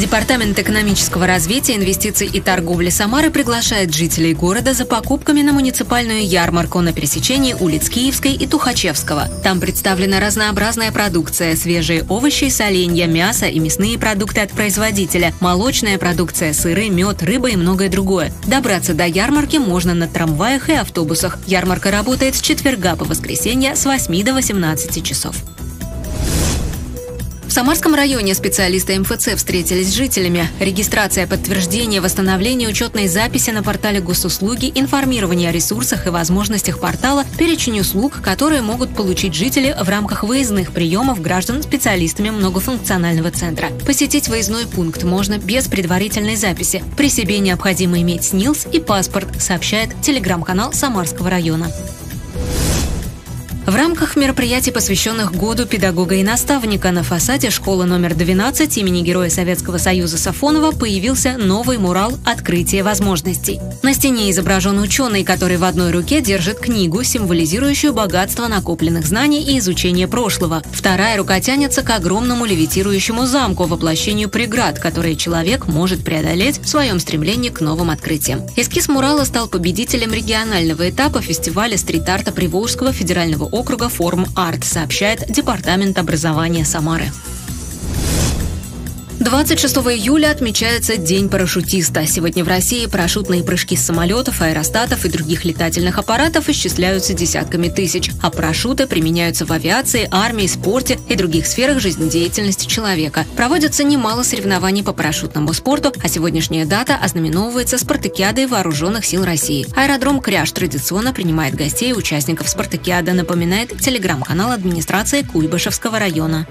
Департамент экономического развития, инвестиций и торговли Самары приглашает жителей города за покупками на муниципальную ярмарку на пересечении улиц Киевской и Тухачевского. Там представлена разнообразная продукция, свежие овощи соленья, мясо и мясные продукты от производителя, молочная продукция, сыры, мед, рыба и многое другое. Добраться до ярмарки можно на трамваях и автобусах. Ярмарка работает с четверга по воскресенье с 8 до 18 часов. В Самарском районе специалисты МФЦ встретились с жителями. Регистрация, подтверждение, восстановление учетной записи на портале госуслуги, информирование о ресурсах и возможностях портала, перечень услуг, которые могут получить жители в рамках выездных приемов граждан специалистами многофункционального центра. Посетить выездной пункт можно без предварительной записи. При себе необходимо иметь СНИЛС и паспорт, сообщает телеграм-канал Самарского района. В рамках мероприятий, посвященных Году педагога и наставника, на фасаде школы номер 12 имени Героя Советского Союза Сафонова появился новый мурал «Открытие возможностей». На стене изображен ученый, который в одной руке держит книгу, символизирующую богатство накопленных знаний и изучение прошлого. Вторая рука тянется к огромному левитирующему замку, воплощению преград, которые человек может преодолеть в своем стремлении к новым открытиям. Эскиз мурала стал победителем регионального этапа фестиваля стрит-арта Приволжского федерального округа округа Форм Арт, сообщает Департамент образования Самары. 26 июля отмечается День парашютиста. Сегодня в России парашютные прыжки с самолетов, аэростатов и других летательных аппаратов исчисляются десятками тысяч, а парашюты применяются в авиации, армии, спорте и других сферах жизнедеятельности человека. Проводится немало соревнований по парашютному спорту, а сегодняшняя дата ознаменовывается спартакиадой Вооруженных сил России. Аэродром Кряж традиционно принимает гостей и участников спартакиады, напоминает телеграм-канал администрации Куйбышевского района.